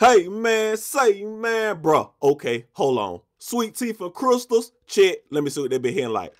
Hey man, say man, bruh. Okay, hold on. Sweet tea for crystals, check. Let me see what they be hitting like.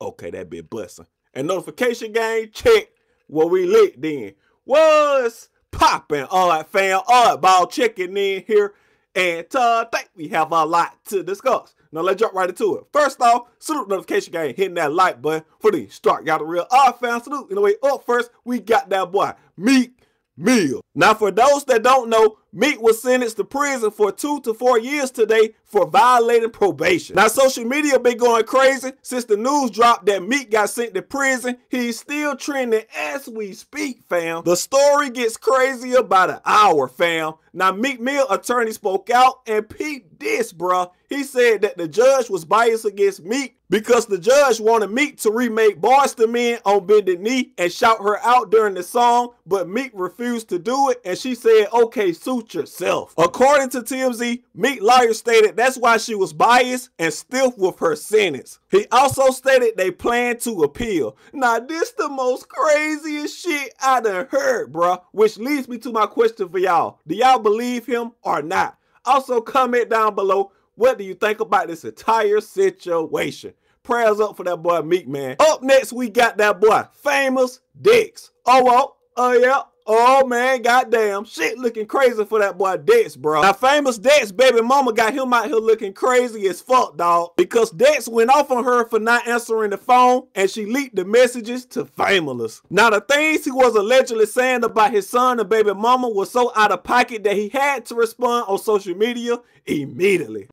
Okay, that bit busting. And notification game, check. What we lit then. Was popping. All right, fam. All right, ball checking in here. And uh, think we have a lot to discuss. Now let's jump right into it. First off, salute notification game, hitting that like button for the start. Got a real all fam salute. In the way up first, we got that boy Meek Mill. Now, for those that don't know, Meek was sentenced to prison for two to four years today for violating probation. Now, social media been going crazy since the news dropped that Meek got sent to prison. He's still trending as we speak, fam. The story gets crazier by the hour, fam. Now, Meek Mill attorney spoke out and peeped this, bruh. He said that the judge was biased against Meek because the judge wanted Meek to remake Boyz II Men on Bended Knee and shout her out during the song, but Meek refused to do it and she said, okay, suit yourself. According to TMZ, Meek lawyer stated that's why she was biased and stiff with her sentence. He also stated they plan to appeal. Now, this the most craziest shit I done heard, bruh, which leads me to my question for y'all. Do y'all believe him or not? Also, comment down below what do you think about this entire situation? Prayers up for that boy Meek, man. Up next, we got that boy, Famous Dex. Oh, well, oh, yeah. Oh man, goddamn, shit looking crazy for that boy Dex, bro. Now, famous Dex baby mama got him out here looking crazy as fuck, dog. Because Dex went off on her for not answering the phone, and she leaked the messages to Famous. Now, the things he was allegedly saying about his son and baby mama was so out of pocket that he had to respond on social media immediately.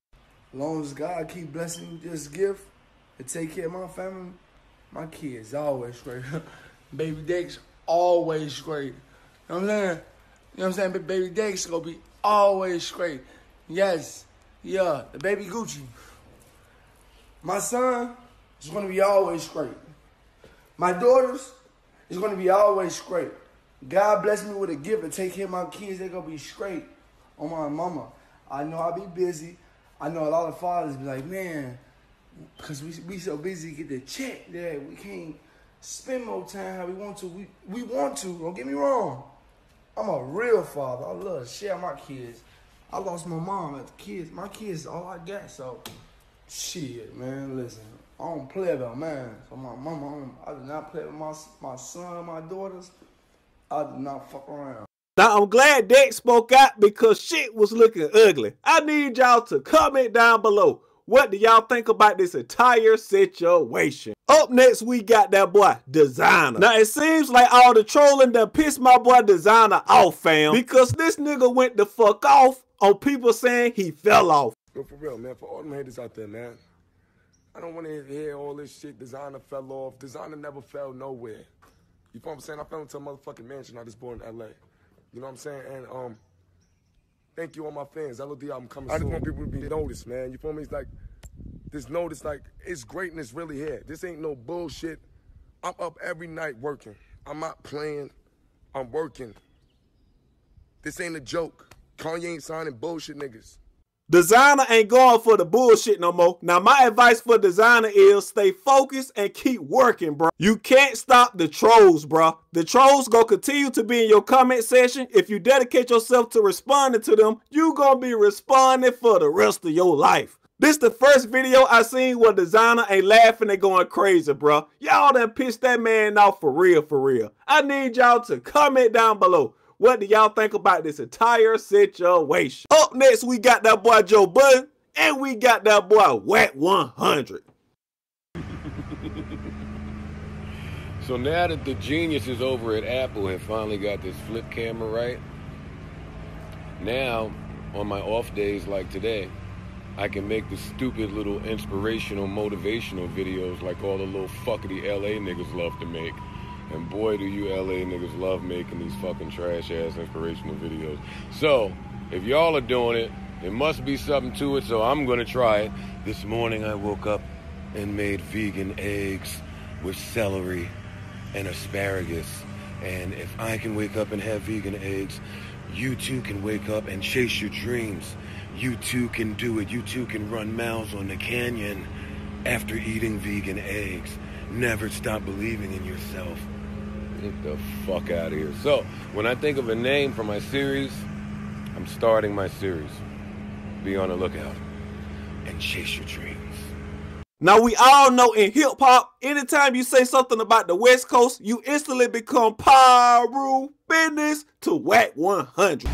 Long as God keep blessing this gift to take care of my family, my kids always straight. Baby Dex always straight. You know what I'm saying? You know what I'm saying? But Baby Dex gonna be always straight. Yes, yeah, the baby Gucci. My son is gonna be always straight. My daughters is gonna be always straight. God bless me with a gift to take care of my kids. They're gonna be straight on my mama. I know I'll be busy. I know a lot of fathers be like, man, because we we so busy get the check that we can't spend more time how we want to. We we want to. Don't get me wrong. I'm a real father. I love to share my kids. I lost my mom the kids. My kids all I got. So shit, man. Listen, I don't play about man. So my mama, I, I do not play with my my son, my daughters. I do not fuck around. Now, I'm glad Dex spoke out because shit was looking ugly. I need y'all to comment down below. What do y'all think about this entire situation? Up next, we got that boy, Desiigner. Now, it seems like all the trolling that pissed my boy Desiigner off, fam. Because this nigga went the fuck off on people saying he fell off. Yo, for real, man. For all them haters out there, man. I don't want to hear all this shit. Desiigner fell off. Desiigner never fell nowhere. You know what I'm saying? I fell into a motherfucking mansion. I just born in L.A. You know what I'm saying? And um, thank you all my fans. LOD album coming I just want people to be noticed, man. You feel me? It's like this notice, like it's greatness really here. This ain't no bullshit. I'm up every night working. I'm not playing. I'm working. This ain't a joke. Kanye ain't signing bullshit niggas. Desiigner ain't going for the bullshit no more. Now, my advice for Desiigner is stay focused and keep working, bro. You can't stop the trolls, bro. The trolls gonna continue to be in your comment section. If you dedicate yourself to responding to them, you gonna be responding for the rest of your life. This the first video I seen where Desiigner ain't laughing and going crazy, bro. Y'all done pissed that man off for real, for real. I need y'all to comment down below. What do y'all think about this entire situation? Up next, we got that boy Joe Budden, and we got that boy Wack 100. so now that the geniuses over at Apple have finally got this flip camera right, now on my off days like today, I can make the stupid little inspirational, motivational videos like all the little fuckity LA niggas love to make. And boy, do you LA niggas love making these fucking trash ass inspirational videos. So, if y'all are doing it, there must be something to it, so I'm gonna try it. This morning I woke up and made vegan eggs with celery and asparagus. And if I can wake up and have vegan eggs, you too can wake up and chase your dreams. You too can do it. You too can run miles on the canyon after eating vegan eggs. Never stop believing in yourself. Get the fuck out of here. So, when I think of a name for my series, I'm starting my series. Be on the lookout and chase your dreams. Now we all know in hip hop, anytime you say something about the West Coast, you instantly become Pyru business to Wack 100. On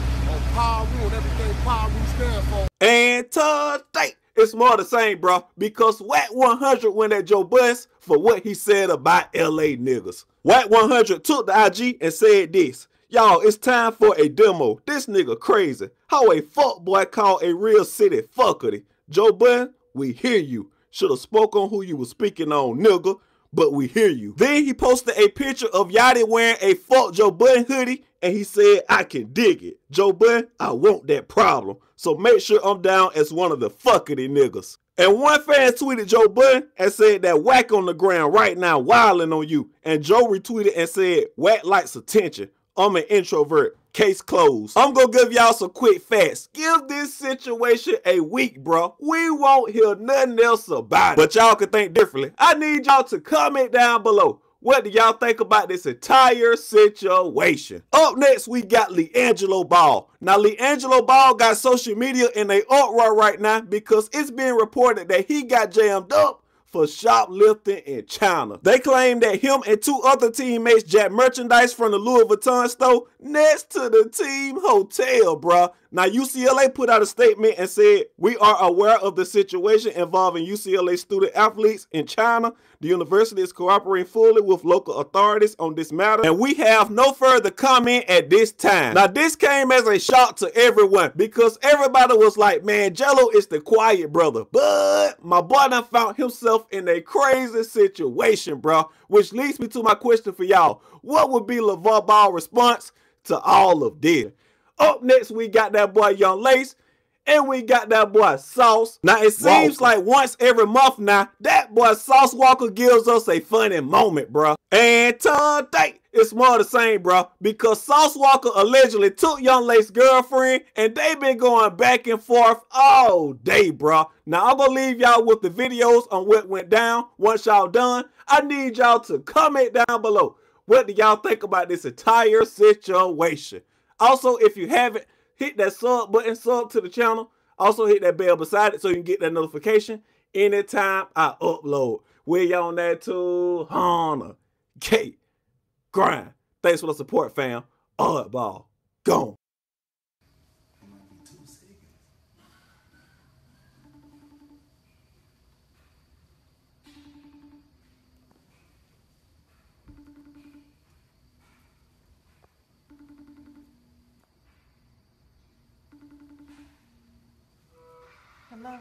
Pyru and everything Pyru stand for. And today, it's more the same, bro, because Wack 100 went at Joe Budden for what he said about LA niggas. Wack 100 took the IG and said this. Y'all, it's time for a demo. This nigga crazy. How a fuck boy called a real city fuckery. Joe Budden, we hear you. Should have spoke on who you was speaking on, nigga, but we hear you. Then he posted a picture of Yachty wearing a fuck Joe Budden hoodie, and he said, I can dig it. Joe Budden, I want that problem. So make sure I'm down as one of the fuckity niggas. And one fan tweeted Joe Budden and said that Wack on the ground right now wilding on you. And Joe retweeted and said, Wack likes attention. I'm an introvert. Case closed. I'm gonna give y'all some quick facts. Give this situation a week, bro. We won't hear nothing else about it. But y'all can think differently. I need y'all to comment down below. What do y'all think about this entire situation? Up next, we got LiAngelo Ball. Now, LiAngelo Ball got social media in a uproar right now because it's being reported that he got jammed up for shoplifting in China. They claim that him and two other teammates jacked merchandise from the Louis Vuitton store next to the team hotel, bruh. Now, UCLA put out a statement and said, We are aware of the situation involving UCLA student athletes in China. The university is cooperating fully with local authorities on this matter, and we have no further comment at this time. Now, this came as a shock to everyone because everybody was like, Man, Gelo is the quiet brother. But my boy done found himself in a crazy situation, bro. Which leads me to my question for y'all. What would be LaVar Ball's response to all of this? Up next, we got that boy Young Lace. And we got that boy Sauce. Now it seems Walka. like once every month now, that boy Sauce Walka gives us a funny moment, bro. And today, it's more the same, bro. Because Sauce Walka allegedly took Young Lace's girlfriend, and they been going back and forth all day, bro. Now I'm gonna leave y'all with the videos on what went down. Once y'all done, I need y'all to comment down below. What do y'all think about this entire situation? Also, if you haven't, hit that sub button, sub to the channel. Also, hit that bell beside it so you can get that notification anytime I upload. We on that too. Hana, Kate, Grind. Thanks for the support, fam. Oddball. Gone. Hello.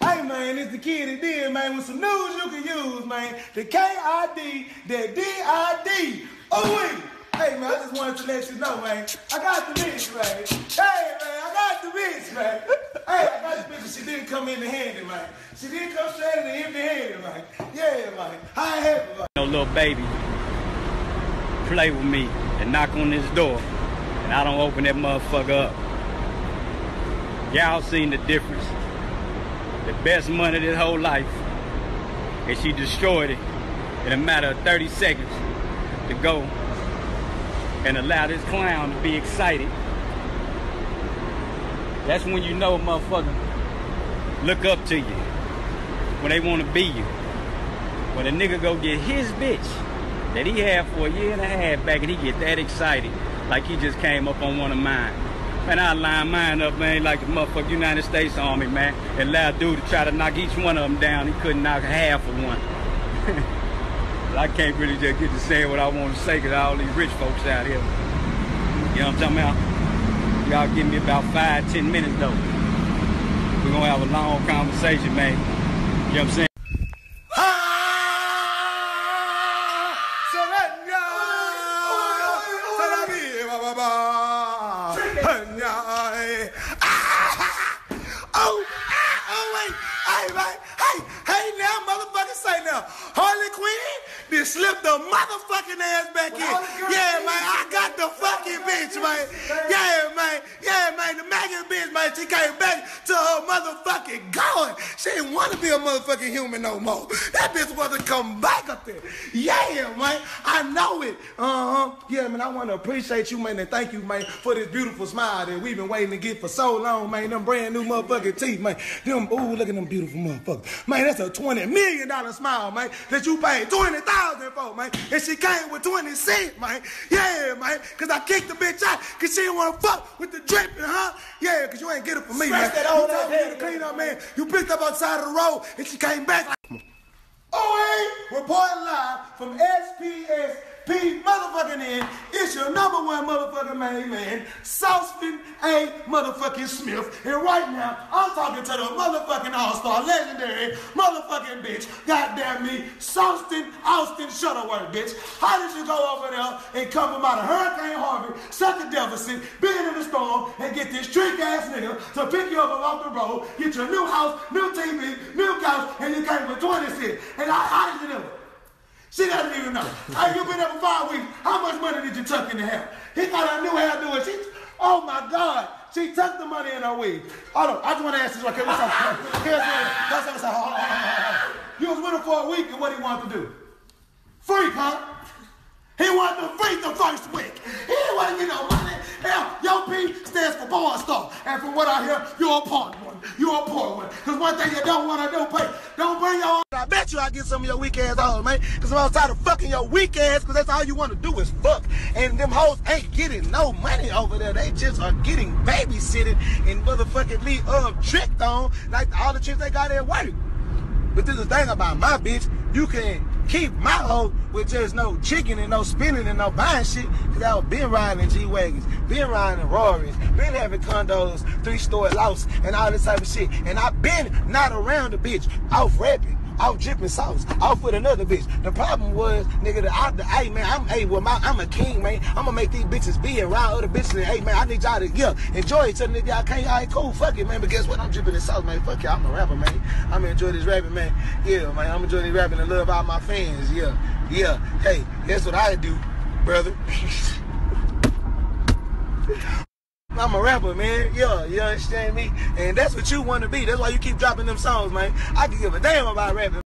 Hey man, it's the kid that did, man, with some news you can use, man. The K-I-D, the D-I-D. Oh. Hey man, I just wanted to let you know, man. I got the bitch, man. Hey man, I got the bitch, man. Hey, I got the bitch. She didn't come in the handy, man. She didn't come straight in the empty handed, man. Yeah, man. How happy, man. No little baby play with me and knock on this door and I don't open that motherfucker up. Y'all seen the difference. The best money of this whole life. And she destroyed it in a matter of 30 seconds to go and allow this clown to be excited. That's when you know a motherfucker look up to you. When they want to be you. When a nigga go get his bitch that he had for a year and a half back and he get that excited like he just came up on one of mine. Man, I line mine up, man, like the motherfucking United States Army, man. And allowed dude to try to knock each one of them down. He couldn't knock half of one. I can't really just get to saying what I want to say because all these rich folks out here. You know what I'm talking about? Y'all give me about five, ten minutes though. We're gonna have a long conversation, man. You know what I'm saying? Harley Quinn, then slip the motherfucking ass back in. Yeah, man, I got the fucking bitch, man. Yeah, man. Yeah, man. The Mackie bitch, man. She came back to her motherfucking God. She didn't want to be a motherfucking human no more. That bitch want to come back up there. Yeah, man. I know it. Uh huh. Yeah, man. I want to appreciate you, man, and thank you, man, for this beautiful smile that we've been waiting to get for so long, man. Them brand new motherfucking teeth, man. Them, ooh, look at them beautiful motherfuckers. Man, that's a $20 million smile, man, that you paid 20000 for, man. And she came with 20 cents, man. Yeah, man. Cause I kicked the bitch out cause she didn't want to fuck with the dripping, huh? Yeah, cause you ain't get it from me, man. Scratch that you old told ass me to clean up, man. You picked up outside of the road and she came back like, Oh, hey, reporting live from SPSP motherfucking in. It's your number one motherfucking main man, Sauceman A. motherfucking Smith. And right now, I'm talking to the motherfucking all-star, legendary motherfucking bitch. Goddamn me, Sauceton Austin Shuttleworth, bitch. How did you go over there and come from out of Hurricane Harvey, such a deficit, being in the storm, and get this trick ass nigga to pick you up off the road, get your new house, new TV, new couch, and you came for 20 cents. And how, how did you do it? She doesn't even know. Hey, you been there for five weeks. How much money did you tuck in the hair? He thought I knew how to do it. She, oh my God. She tucked the money in her wig. Hold on, I just want to ask this right here. What's up? Here's what, that's what I said. Hold hold on, hold on. You was with him for a week, and what he wanted to do? Freak, huh? He wanted to freak the first week. He didn't want to get no money. Hell, your P stands for porn star. And from what I hear, you're a porn one. You're a porn one. Because one thing you don't want to do, pay. Don't bring your own. I bet you I get some of your weak ass hoes, man. Because I'm outside of fucking your weak ass because that's all you want to do is fuck. And them hoes ain't getting no money over there. They just are getting babysitted and motherfucking uh, tricked on like all the chicks they got at work. But this is the thing about my bitch, you can keep my hoe with just no chicken and no spinning and no buying shit. Cause I've been riding in G-Wagons, been riding in Rorys, been having condos, three-story louse, and all this type of shit. And I've been not around the bitch, off rapping. Off dripping sauce, off with another bitch. The problem was, nigga, the, I, the hey man, I'm hey, well, my, I'm a king, man. I'm gonna make these bitches be around other bitches. And, hey man, I need y'all to yeah, enjoy each other. Nigga, y'all can't, all right, cool, fuck it, man. But guess what? I'm dripping this sauce, man. Fuck y'all, I'm a rapper, man. I'm enjoy this rapping, man. Yeah, man, I'm enjoying this rapping and love all my fans. Yeah, yeah. Hey, that's what I do, brother. I'm a rapper, man. Yeah, you understand me? And that's what you want to be. That's why you keep dropping them songs, man. I can give a damn about rapping.